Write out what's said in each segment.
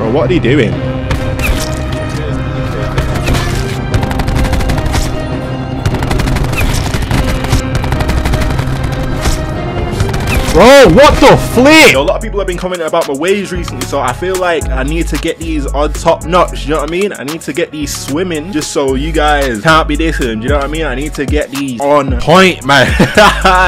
Bro, what are they doing? Bro, what the flip? A lot of people have been commenting about my waves recently, so I feel like I need to get these on top notch, you know what I mean? I need to get these swimming just so you guys can't be dissing, you know what I mean? I need to get these on point, man.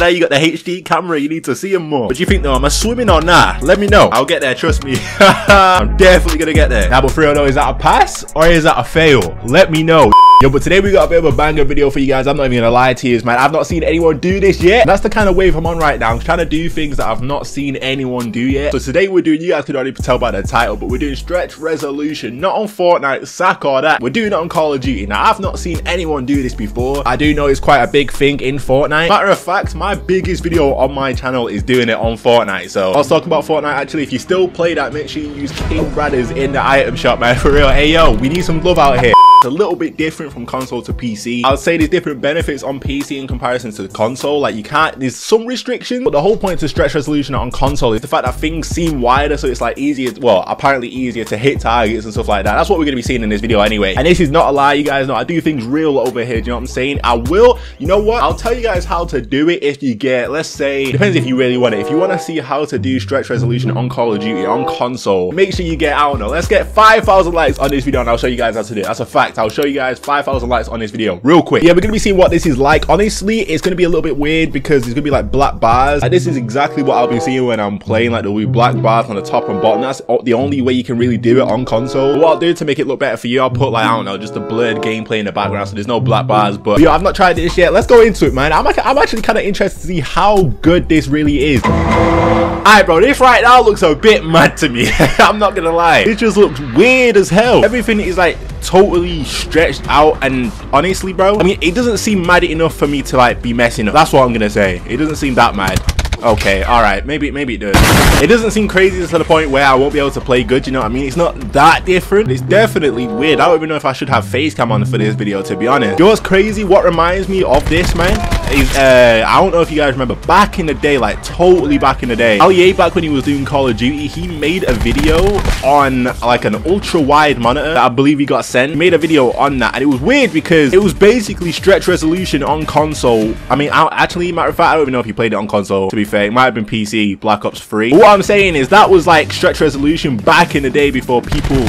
now you got the HD camera, you need to see them more. But you think though, am I swimming or not? Let me know. I'll get there, trust me. I'm definitely gonna get there. Now, but for real though, is that a pass or is that a fail? Let me know. Yo, but today we got a bit of a banger video for you guys. I'm not even gonna lie to you, man. I've not seen anyone do this yet. That's the kind of wave I'm on right now. I'm trying to do things that I've not seen anyone do yet. So today we're doing, you guys could already tell by the title, but we're doing stretch resolution, not on Fortnite, sack or that. We're doing it on Call of Duty. Now, I've not seen anyone do this before. I do know it's quite a big thing in Fortnite. Matter of fact, my biggest video on my channel is doing it on Fortnite. So I was talking about Fortnite, actually, if you still play that, make sure you use King Braderz in the item shop, man. For real. Hey, yo, we need some love out here. It's a little bit different from console to PC. I would say there's different benefits on PC in comparison to the console. Like you can't, there's some restrictions, but the whole point to stretch resolution on console is the fact that things seem wider, so it's like easier, well, apparently easier to hit targets and stuff like that. That's what we're gonna be seeing in this video anyway. And this is not a lie, you guys know I do things real over here. Do you know what I'm saying? I will, you know what? I'll tell you guys how to do it if you get, let's say, depends if you really want it. If you want to see how to do stretch resolution on Call of Duty on console, make sure you get, I don't know, let's get 5,000 likes on this video and I'll show you guys how to do it. That's a fact. I'll show you guys 5,000 likes on this video real quick. Yeah, we're to be seeing what this is like. Honestly, it's to be a little bit weird because it's to be like black bars. Like, this is exactly what I'll be seeing when I'm playing. Like, there'll be black bars on the top and bottom. That's the only way you can really do it on console. What I'll do to make it look better for you, I'll put like, I don't know, just a blurred gameplay in the background so there's no black bars. But yo, I've not tried this yet. Let's go into it, man. I'm, I'm actually kind of interested to see how good this really is. Alright, bro, this right now looks a bit mad to me. I'm not gonna lie. It just looks weird as hell. Everything is like totally stretched out and honestly bro i mean it doesn't seem mad enough for me to like be messing up that's what i'm gonna say it doesn't seem that mad okay all right maybe maybe it does. It doesn't seem crazy to the point where i won't be able to play good you know what i mean? It's not that different. It's definitely weird. I don't even know if i should have face cam on for this video to be honest. You know what's crazy? What reminds me of this man is uh i don't know if you guys remember back in the day like totally back in the day. Ali back when he was doing call of duty he made a video on like an ultra wide monitor that i believe he got sent. He made a video on that and it was weird because it was basically stretch resolution on console. I mean I, actually matter of fact i don't even know if he played it on console to be fair it might have been pc black ops 3 but what i'm saying is that was like stretch resolution back in the day before people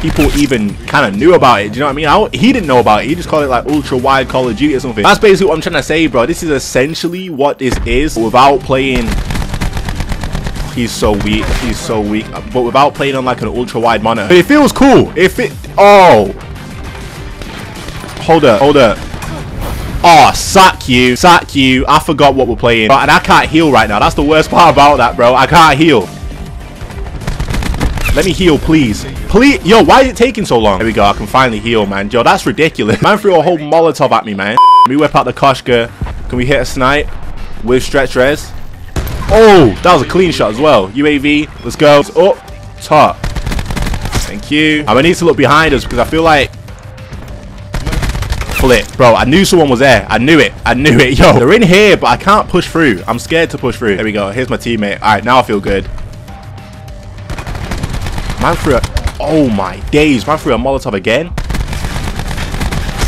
people even kind of knew about it. Do you know what I mean? I he didn't know about it. He just called it like ultra wide Call of Duty or something. That's basically what I'm trying to say, bro. This is essentially what this is without playing. He's so weak. He's so weak. But without playing on like an ultra wide monitor. But it feels cool. If it. Oh. Hold up. Hold up. Oh, sack you. Sack you. I forgot what we're playing. And I can't heal right now. That's the worst part about that, bro. I can't heal. Let me heal, please. Please. Yo, why is it taking so long? There we go. I can finally heal, man. Yo, that's ridiculous. Man threw a whole Molotov at me, man. Let me whip out the Koshka. Can we hit a snipe with stretch res? Oh, that was a clean shot as well. UAV. Let's go. Up top. Thank you. I'm to need to look behind us because I feel like flip. Bro, I knew someone was there. I knew it. I knew it. Yo, they're in here, but I can't push through. I'm scared to push through. There we go. Here's my teammate. All right, now I feel good. Man threw a... Oh my days. Man threw a Molotov again.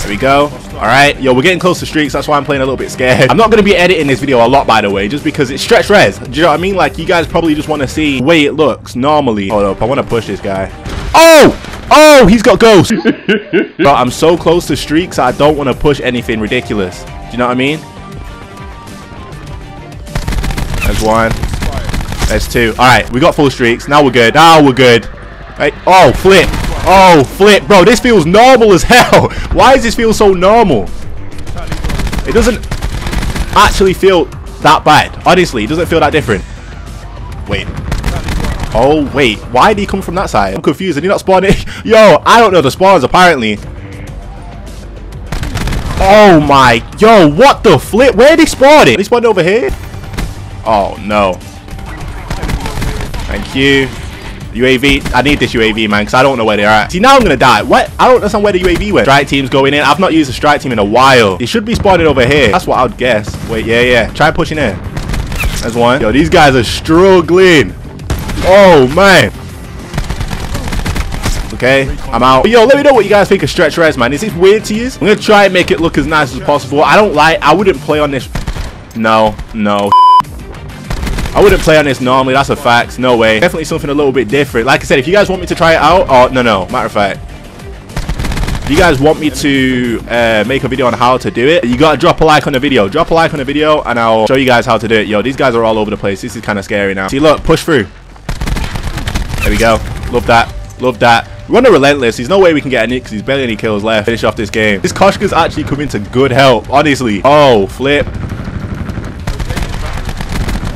There we go. Alright. Yo, we're getting close to streaks. That's why I'm playing a little bit scared. I'm not going to be editing this video a lot, by the way, just because it's stretch res. Do you know what I mean? Like, you guys probably just want to see the way it looks normally. Hold up. I want to push this guy. Oh! Oh, he's got ghost. but I'm so close to streaks, I don't want to push anything ridiculous. Do you know what I mean? There's one. There's two. Alright, we got full streaks. Now we're good. Now we're good. Right. Oh, flip. Oh, flip. Bro, this feels normal as hell. Why does this feel so normal? It doesn't actually feel that bad. Honestly, it doesn't feel that different. Wait. Oh, wait. Why did he come from that side? I'm confused. Did he not spawn it? Yo, I don't know the spawns, apparently. Oh, my. Yo, what the flip? Where did he spawn it? He spawned over here? Oh, no. Thank you. UAV. I need this UAV, man, because I don't know where they're at. See, now I'm going to die. What? I don't understand where the UAV went. Strike team's going in. I've not used a strike team in a while. It should be spawning over here. That's what I would guess. Wait, yeah, yeah. Try pushing in. There's one. Yo, these guys are struggling. Oh, man. Okay, I'm out. But yo, let me know what you guys think of Stretch Res, man. Is it weird to use? I'm gonna try and make it look as nice as possible. I don't like, I wouldn't play on this. No, no. I wouldn't play on this normally, that's a fact. No way. Definitely something a little bit different. Like I said, if you guys want me to try it out, oh, no, no. Matter of fact, if you guys want me to uh, make a video on how to do it, you gotta drop a like on the video. Drop a like on the video, and I'll show you guys how to do it. Yo, these guys are all over the place. This is kind of scary now. See, look, push through. There we go. Love that. Love that. Runner relentless. There's no way we can get a nick because he's barely any kills left. Finish off this game. This Koshka's actually coming to good help, honestly. Oh, flip.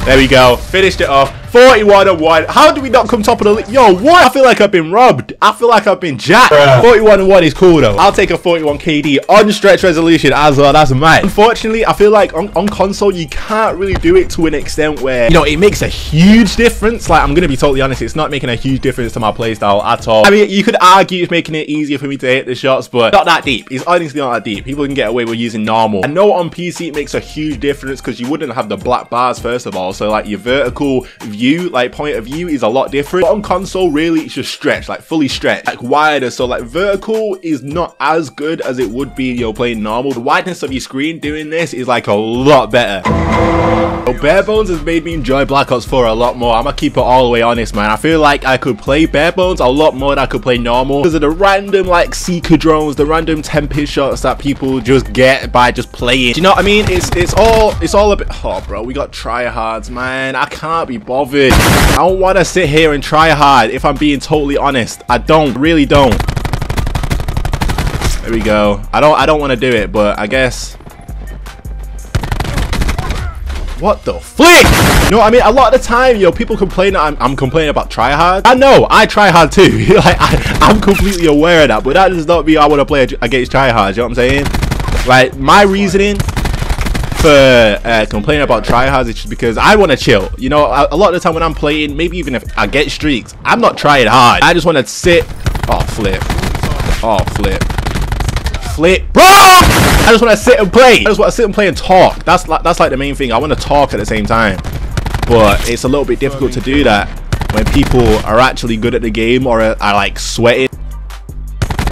There we go. Finished it off. 41 and 1. How do we not come top of the league? Yo, what? I feel like I've been robbed. I feel like I've been jacked. 41 and 1 is cool though. I'll take a 41 KD on stretch resolution as well. That's mad. Unfortunately, I feel like on, on console, you can't really do it to an extent where, you know, it makes a huge difference. Like, I'm going to be totally honest. It's not making a huge difference to my playstyle at all. I mean, you could argue it's making it easier for me to hit the shots, but not that deep. It's honestly not that deep. People can get away with using normal. I know on PC it makes a huge difference because you wouldn't have the black bars first of all. So like your vertical view, like point of view is a lot different. But on console, really, it's just stretched, like fully stretched, like wider. So like vertical is not as good as it would be, you know, playing normal. The wideness of your screen doing this is like a lot better. So bare bones has made me enjoy Black Ops 4 a lot more. I'm gonna keep it all the way honest, man. I feel like I could play bare bones a lot more than I could play normal because of the random like seeker drones, the random tempest shots that people just get by just playing. Do you know what I mean? It's it's all it's all a bit. Oh, bro, we got tryhards, man. I can't be bothered. I don't want to sit here and try hard. If I'm being totally honest, I don't really don't. There we go. I don't I don't want to do it, but I guess what the flick? You know what I mean? A lot of the time, yo, people complain that I'm, I'm complaining about try hard. I know, I try hard too. like, I, I'm completely aware of that, but that does not mean I want to play against try hard. You know what I'm saying? Like, my reasoning for uh, complaining about tryhards is just because I want to chill. You know, a, a, lot of the time when I'm playing, maybe even if I get streaks, I'm not trying hard. I just want to sit. Oh, flip. Oh, flip flip. Bro! I just want to sit and play. I just want to sit and play and talk. That's like that's like the main thing. I want to talk at the same time. But it's a little bit difficult to do that when people are actually good at the game or are, are like sweating.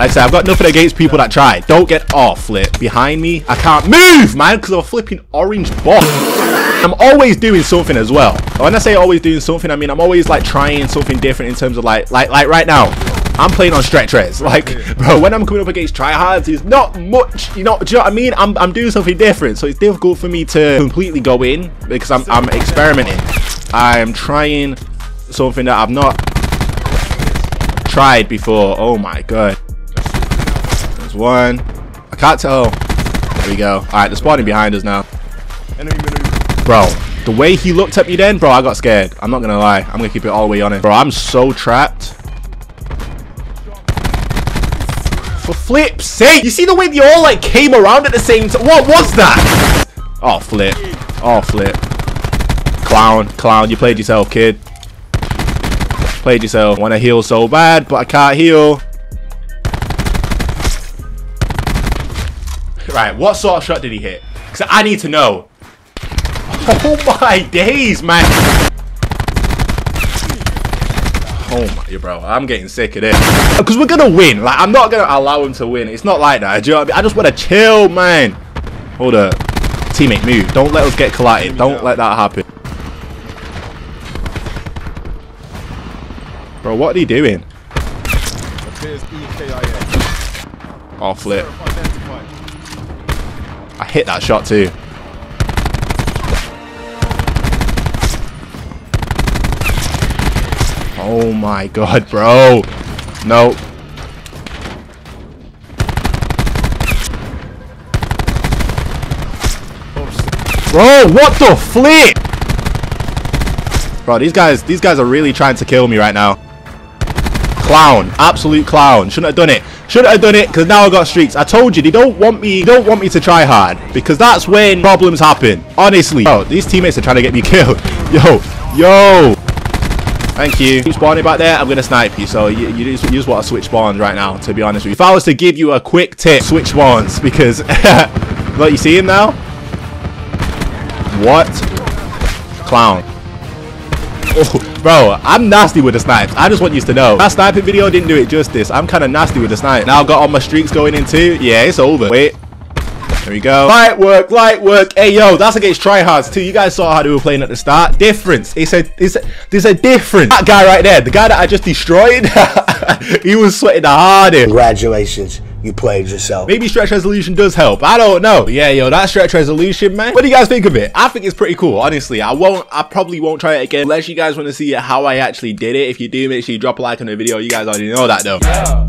Like I said, I've got nothing against people that try. Don't get off, oh, flip. Behind me, I can't move, man, because of a flipping orange box. I'm always doing something as well. When I say always doing something, I mean I'm always like trying something different in terms of like, like, like right now. I'm playing on stretch res. Like, bro, when I'm coming up against tryhards, it's not much, you know, do you know what I mean? I'm, I'm doing something different. So it's difficult for me to completely go in because I'm, I'm experimenting. I'm trying something that I've not tried before. Oh my god. There's one. I can't tell. There we go. Alright, they're spawning behind us now. Bro, the way he looked at me then, bro, I got scared. I'm not gonna lie. I'm gonna keep it all the way on it. Bro, I'm so trapped. For flip's sake! You see the way they all like came around at the same time? What was that? Oh, flip. Oh, flip. Clown. Clown. You played yourself, kid. Played yourself. Want to heal so bad, but I can't heal. Right, what sort of shot did he hit? Because I need to know. Oh my days, man. Oh my, bro, I'm getting sick of this. Because we're gonna win. Like, I'm not gonna allow him to win. It's not like that. Do you know I, mean? I just want to chill, man. Hold up. Teammate, move. Don't let us get collided. Don't let that happen. Bro, what are you doing? Oh, flip. I hit that shot too. Oh my god, bro. No. Bro, what the flip? Bro, these guys, these guys are really trying to kill me right now. Clown, absolute clown. Shouldn't have done it. Shouldn't have done it because now I got streaks. I told you they don't want me. They don't want me to try hard because that's when problems happen. Honestly, bro, these teammates are trying to get me killed. Yo, yo. Thank you. Keep spawning back there. I'm going to snipe you. So you, you, just, you just want to switch spawns right now, to be honest with you. If I was to give you a quick tip, switch spawns. Because, look, you see him now? What? Clown. Bro, I'm nasty with the snipes. I just want you to know. That sniping video didn't do it justice. I'm kind of nasty with the snipe. Now I've got all my streaks going in too. Yeah, it's over. Wait. There we go. Light work, light work. Hey, yo, that's against tryhards too. You guys saw how they were playing at the start. Difference. It's a, it's a, there's a difference. That guy right there, the guy that I just destroyed, he was sweating the hardest. Congratulations. You played yourself. Maybe stretch resolution does help. I don't know. But yeah, yo, that stretch resolution, man. What do you guys think of it? I think it's pretty cool. Honestly, I won't. I probably won't try it again. Unless you guys want to see how I actually did it. If you do, make sure you drop a like on the video. You guys already know that though. Yeah.